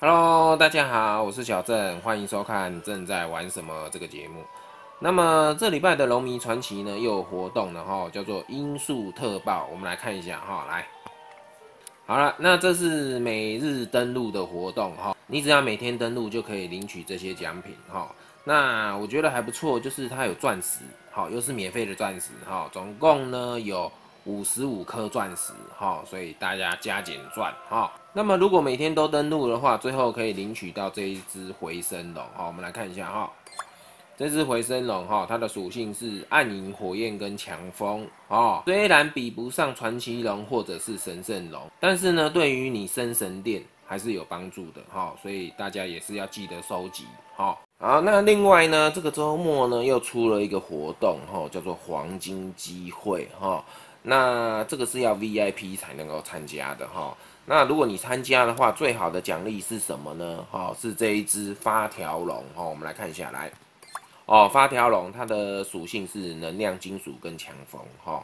Hello，大家好，我是小郑，欢迎收看正在玩什么这个节目。那么这礼拜的龙迷传奇呢又有活动了哈，叫做音速特报，我们来看一下哈，来，好了，那这是每日登录的活动哈，你只要每天登录就可以领取这些奖品哈。那我觉得还不错，就是它有钻石，好，又是免费的钻石哈，总共呢有。五十五颗钻石，哈，所以大家加减赚，哈。那么如果每天都登录的话，最后可以领取到这一只回声龙，哈。我们来看一下，哈，这只回声龙，哈，它的属性是暗影火焰跟强风，哦。虽然比不上传奇龙或者是神圣龙，但是呢，对于你升神殿还是有帮助的，哈。所以大家也是要记得收集，哈。好，那另外呢，这个周末呢又出了一个活动，哈，叫做黄金机会，哈。那这个是要 VIP 才能够参加的哈。那如果你参加的话，最好的奖励是什么呢？哈，是这一只发条龙哈。我们来看一下来。哦，发条龙它的属性是能量金属跟强风哈。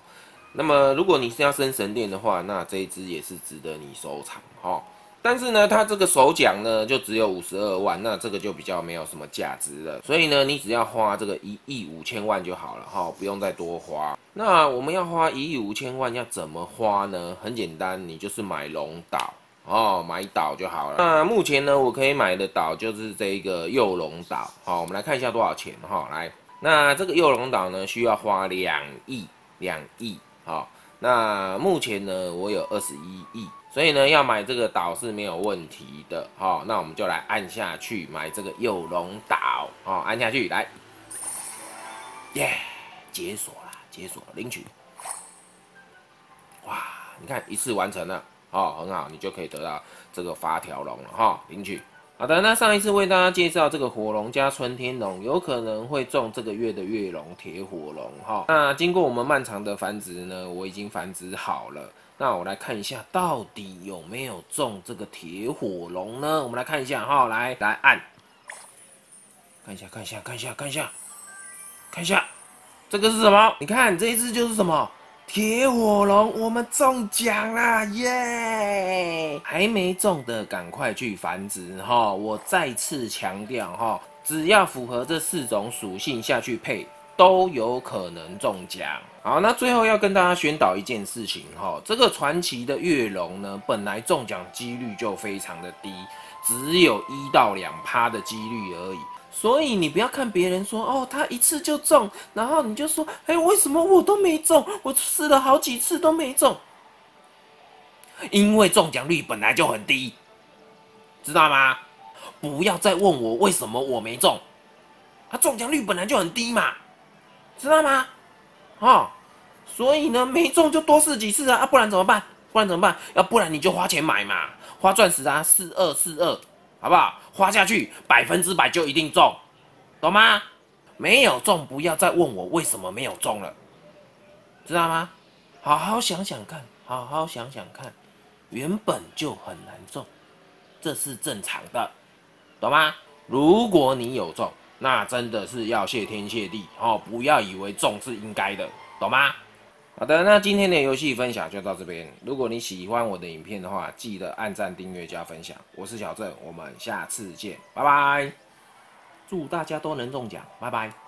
那么如果你是要升神殿的话，那这一只也是值得你收藏哈。但是呢，它这个首奖呢就只有五十二万，那这个就比较没有什么价值了。所以呢，你只要花这个一亿五千万就好了哈，不用再多花。那我们要花一亿五千万，要怎么花呢？很简单，你就是买龙岛哦，买岛就好了。那目前呢，我可以买的岛就是这个幼龙岛。好，我们来看一下多少钱哈。来，那这个幼龙岛呢，需要花两亿，两亿。好，那目前呢，我有二十一亿。所以呢，要买这个岛是没有问题的，好，那我们就来按下去买这个幼龙岛，好，按下去来，耶，解锁了，解锁领取，哇，你看一次完成了，哦，很好，你就可以得到这个发条龙了，哈，领取。好的，那上一次为大家介绍这个火龙加春天龙，有可能会中这个月的月龙铁火龙，哈，那经过我们漫长的繁殖呢，我已经繁殖好了。那我来看一下，到底有没有中这个铁火龙呢？我们来看一下哈，来来按，看一下看一下看一下看一下看一下，这个是什么？你看这一只就是什么铁火龙，我们中奖啦耶！还没中的赶快去繁殖哈！我再次强调哈，只要符合这四种属性下去配。都有可能中奖。好，那最后要跟大家宣导一件事情哈，这个传奇的月龙呢，本来中奖几率就非常的低，只有一到两趴的几率而已。所以你不要看别人说哦，他一次就中，然后你就说，哎，为什么我都没中？我试了好几次都没中，因为中奖率本来就很低，知道吗？不要再问我为什么我没中，他中奖率本来就很低嘛。知道吗？哦，所以呢，没中就多试几次啊，啊，不然怎么办？不然怎么办？要不然你就花钱买嘛，花钻石啊，四二四二，好不好？花下去，百分之百就一定中，懂吗？没有中，不要再问我为什么没有中了，知道吗？好好想想看，好好想想看，原本就很难中，这是正常的，懂吗？如果你有中。那真的是要谢天谢地哦！不要以为中是应该的，懂吗？好的，那今天的游戏分享就到这边。如果你喜欢我的影片的话，记得按赞、订阅、加分享。我是小郑，我们下次见，拜拜！祝大家都能中奖，拜拜。